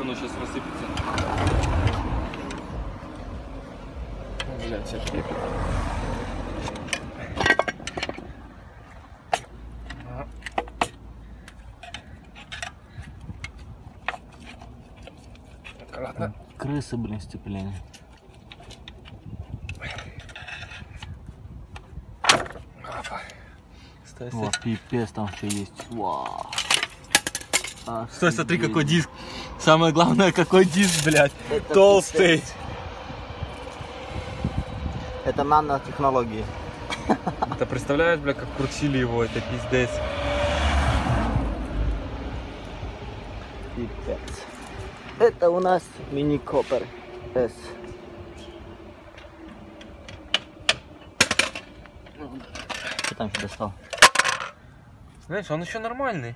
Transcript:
оно сейчас рассыпется. Взять все пепел. Аккуратно. Крысы, блин, степление. Опа. О, пипец там все есть. Вау. Стой, смотри, какой диск. Самое главное, какой диск, блядь. Толстый. Это нанотехнологии. Ты представляешь, бля, как крутили его, это пиздец. Пипец. Это у нас мини-копер S. Что там еще достал? Знаешь, он еще нормальный.